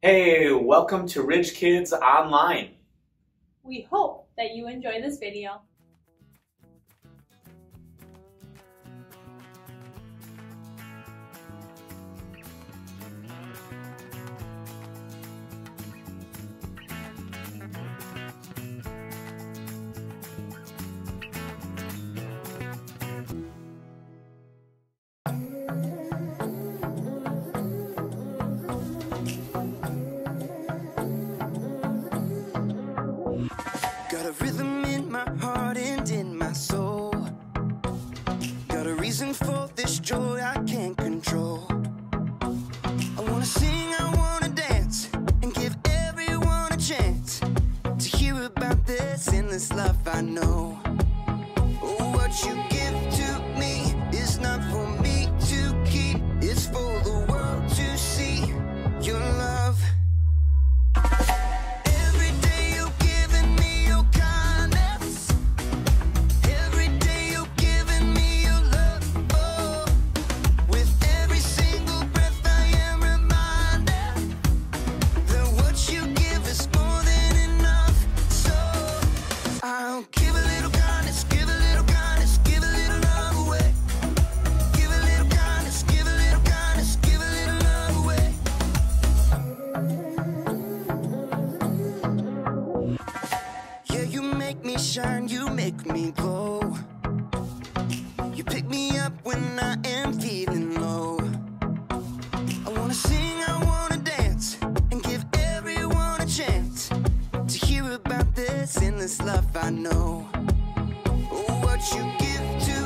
Hey, welcome to Ridge Kids Online. We hope that you enjoy this video. This love I know. What you give to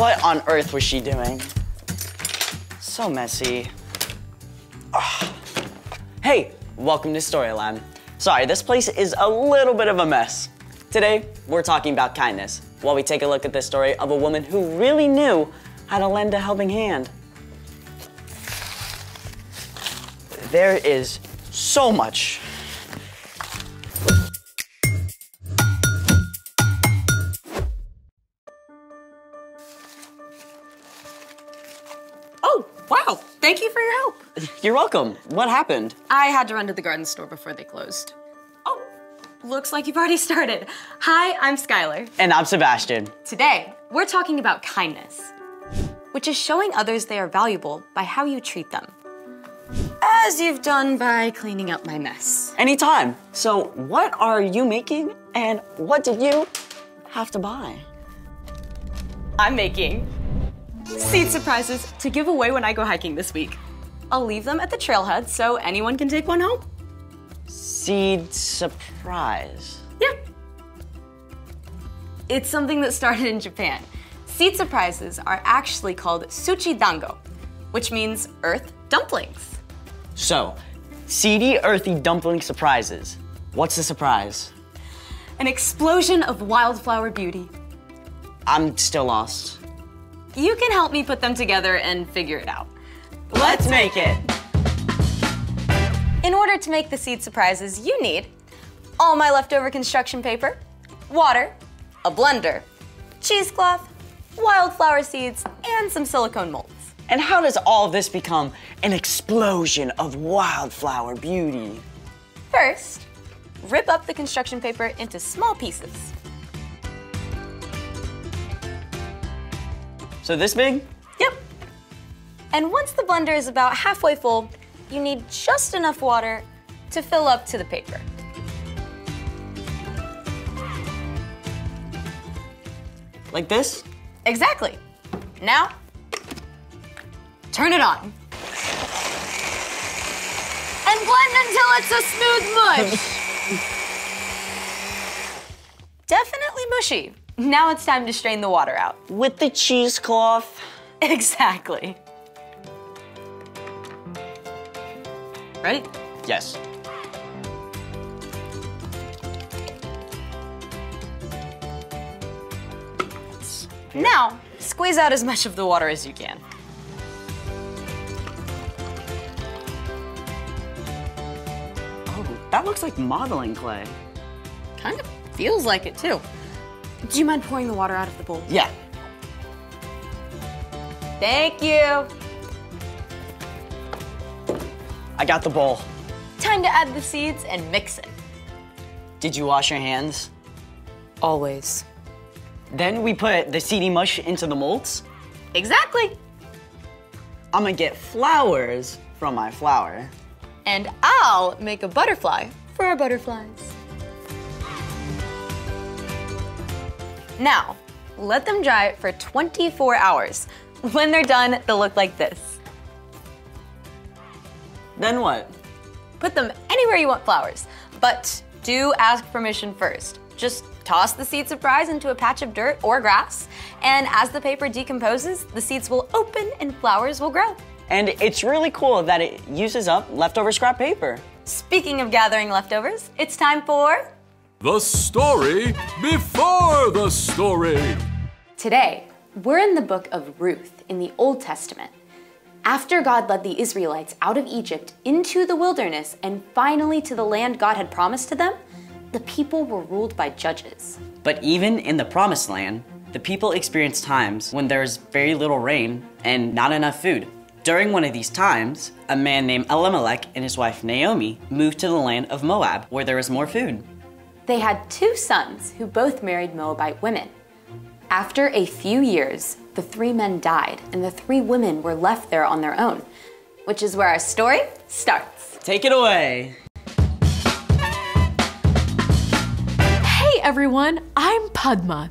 What on earth was she doing? So messy. Ugh. Hey, welcome to Storyland. Sorry, this place is a little bit of a mess. Today, we're talking about kindness while we take a look at the story of a woman who really knew how to lend a helping hand. There is so much wow. Thank you for your help. You're welcome. What happened? I had to run to the garden store before they closed. Oh, looks like you've already started. Hi, I'm Skylar. And I'm Sebastian. Today, we're talking about kindness, which is showing others they are valuable by how you treat them. As you've done by cleaning up my mess. Anytime. So, what are you making and what did you have to buy? I'm making seed surprises to give away when I go hiking this week. I'll leave them at the trailhead so anyone can take one home. Seed surprise. Yeah. It's something that started in Japan. Seed surprises are actually called tsuchi dango, which means earth dumplings. So, Seedy, earthy dumpling surprises. What's the surprise? An explosion of wildflower beauty. I'm still lost. You can help me put them together and figure it out. Let's make it. In order to make the seed surprises, you need all my leftover construction paper, water, a blender, cheesecloth, wildflower seeds, and some silicone molds. And how does all of this become an explosion of wildflower beauty? First, rip up the construction paper into small pieces. So this big? Yep. And once the blender is about halfway full, you need just enough water to fill up to the paper. Like this? Exactly. Now, turn it on. And blend until it's a smooth mush. Definitely mushy. Now it's time to strain the water out. With the cheesecloth? Exactly. Ready? Yes. Now, squeeze out as much of the water as you can. Oh, that looks like modeling clay. Kind of feels like it too. Do you mind pouring the water out of the bowl? Yeah. Thank you. I got the bowl. Time to add the seeds and mix it. Did you wash your hands? Always. Then we put the seedy mush into the molds. Exactly. I'm gonna get flowers from my flower. And I'll make a butterfly for our butterflies. Now, let them dry for 24 hours. When they're done, they'll look like this. Then what? Put them anywhere you want flowers, but do ask permission first. Just toss the seed surprise into a patch of dirt or grass, and as the paper decomposes, the seeds will open and flowers will grow. And it's really cool that it uses up leftover scrap paper. Speaking of gathering leftovers, it's time for The story before the story. Today, we're in the book of Ruth in the Old Testament. After God led the Israelites out of Egypt into the wilderness and finally to the land God had promised to them, the people were ruled by judges. But even in the promised land, the people experienced times when there's very little rain and not enough food. During one of these times, a man named Elimelech and his wife Naomi moved to the land of Moab where there was more food. They had two sons who both married Moabite women. After a few years, the three men died and the three women were left there on their own, which is where our story starts. Take it away. Hey everyone, I'm Padma.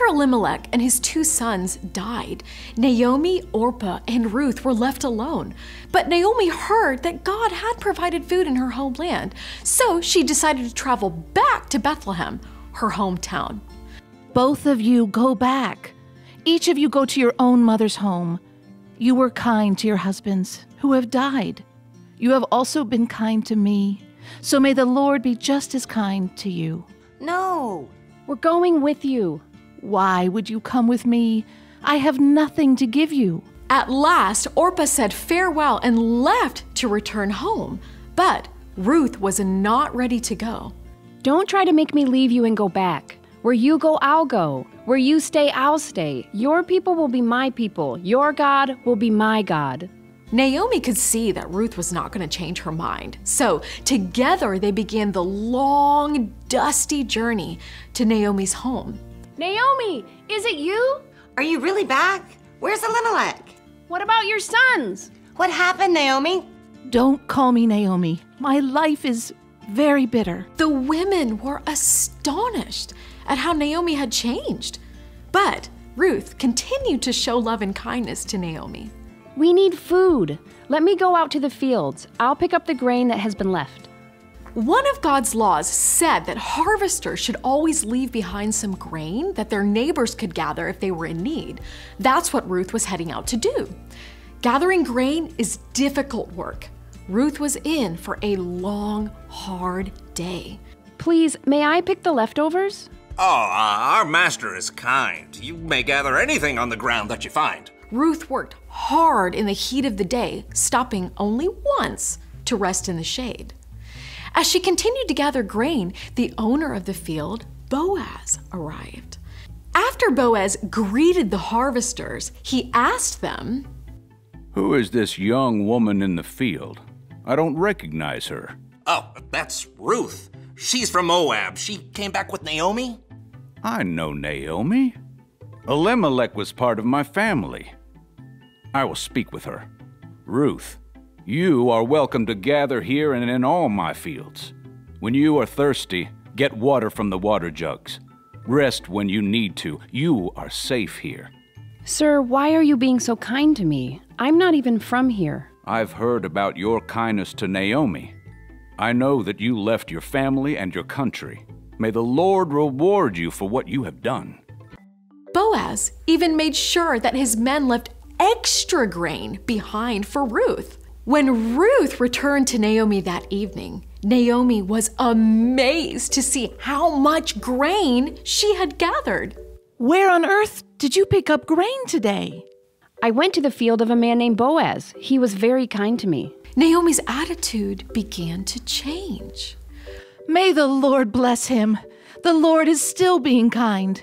After Elimelech and his two sons died, Naomi, Orpah, and Ruth were left alone. But Naomi heard that God had provided food in her homeland, so she decided to travel back to Bethlehem, her hometown. Both of you go back. Each of you go to your own mother's home. You were kind to your husbands who have died. You have also been kind to me. So may the Lord be just as kind to you. No, we're going with you. Why would you come with me? I have nothing to give you. At last, Orpah said farewell and left to return home. But Ruth was not ready to go. Don't try to make me leave you and go back. Where you go, I'll go. Where you stay, I'll stay. Your people will be my people. Your God will be my God. Naomi could see that Ruth was not going to change her mind. So, together they began the long, dusty journey to Naomi's home. Naomi, is it you? Are you really back? Where's Elimelech? What about your sons? What happened, Naomi? Don't call me Naomi. My life is very bitter. The women were astonished at how Naomi had changed. But Ruth continued to show love and kindness to Naomi. We need food. Let me go out to the fields. I'll pick up the grain that has been left. One of God's laws said that harvesters should always leave behind some grain that their neighbors could gather if they were in need. That's what Ruth was heading out to do. Gathering grain is difficult work. Ruth was in for a long, hard day. Please, may I pick the leftovers? Oh, uh, our master is kind. You may gather anything on the ground that you find. Ruth worked hard in the heat of the day, stopping only once to rest in the shade. As she continued to gather grain, the owner of the field, Boaz, arrived. After Boaz greeted the harvesters, he asked them, Who is this young woman in the field? I don't recognize her. Oh, that's Ruth. She's from Moab. She came back with Naomi? I know Naomi. Elimelech was part of my family. I will speak with her. Ruth, you are welcome to gather here and in all my fields. When you are thirsty, get water from the water jugs. Rest when you need to. You are safe here. Sir, why are you being so kind to me? I'm not even from here. I've heard about your kindness to Naomi. I know that you left your family and your country. May the Lord reward you for what you have done. Boaz even made sure that his men left extra grain behind for Ruth. When Ruth returned to Naomi that evening, Naomi was amazed to see how much grain she had gathered. Where on earth did you pick up grain today? I went to the field of a man named Boaz. He was very kind to me. Naomi's attitude began to change. May the Lord bless him. The Lord is still being kind.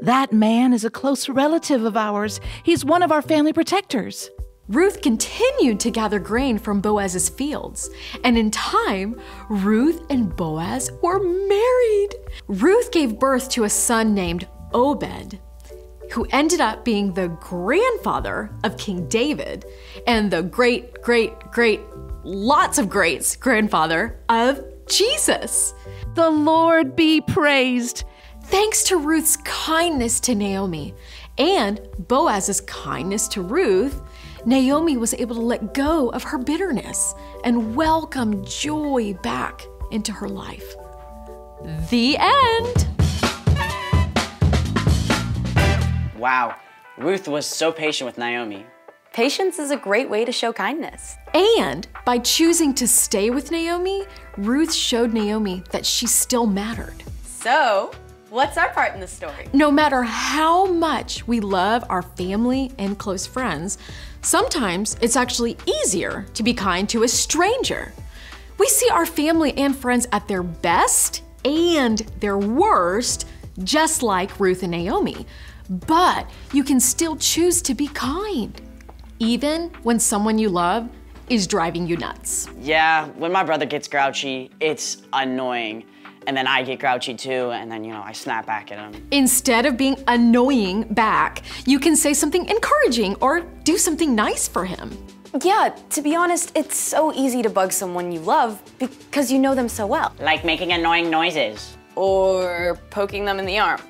That man is a close relative of ours. He's one of our family protectors. Ruth continued to gather grain from Boaz's fields, and in time, Ruth and Boaz were married. Ruth gave birth to a son named Obed, who ended up being the grandfather of King David and the great, great, great, lots of greats grandfather of Jesus. The Lord be praised. Thanks to Ruth's kindness to Naomi and Boaz's kindness to Ruth, Naomi was able to let go of her bitterness and welcome joy back into her life. The end. Wow, Ruth was so patient with Naomi. Patience is a great way to show kindness. And by choosing to stay with Naomi, Ruth showed Naomi that she still mattered. So, what's our part in the story? No matter how much we love our family and close friends, sometimes it's actually easier to be kind to a stranger. We see our family and friends at their best and their worst, just like Ruth and Naomi. But you can still choose to be kind, even when someone you love is driving you nuts. Yeah, when my brother gets grouchy, it's annoying. And then I get grouchy too, and then, you know, I snap back at him. Instead of being annoying back, you can say something encouraging or do something nice for him. Yeah, to be honest, it's so easy to bug someone you love because you know them so well. Like making annoying noises. Or poking them in the arm.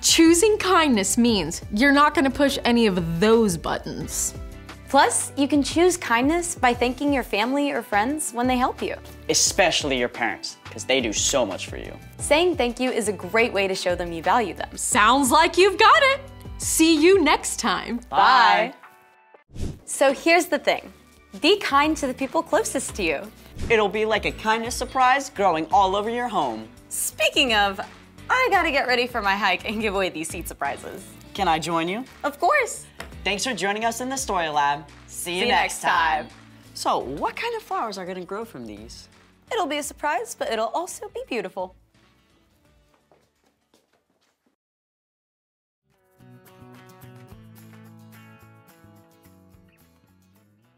Choosing kindness means you're not gonna push any of those buttons. Plus, you can choose kindness by thanking your family or friends when they help you. Especially your parents, because they do so much for you. Saying thank you is a great way to show them you value them. Sounds like you've got it. See you next time. Bye. So here's the thing be kind to the people closest to you. It'll be like a kindness surprise growing all over your home. Speaking of, I gotta get ready for my hike and give away these seed surprises. Can I join you? Of course. Thanks for joining us in the Story Lab. See you, See you next time. So, what kind of flowers are gonna grow from these? It'll be a surprise, but it'll also be beautiful.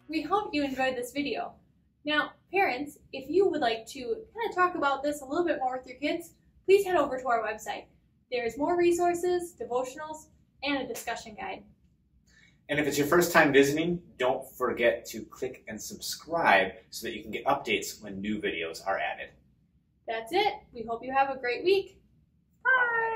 We hope you enjoyed this video. Now, parents, if you would like to kind of talk about this a little bit more with your kids, please head over to our website. There's more resources, devotionals, and a discussion guide. And if it's your first time visiting, don't forget to click and subscribe so that you can get updates when new videos are added. That's it. We hope you have a great week. Bye.